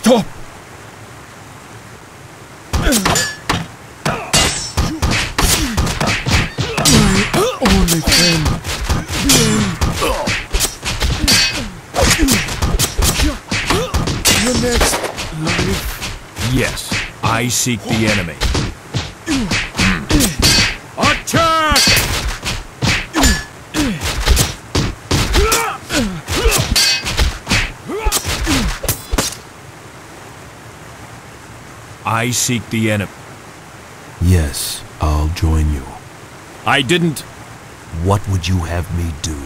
Stop! My only friend. The next life. Yes, I seek the enemy. I seek the enemy. Yes, I'll join you. I didn't. What would you have me do?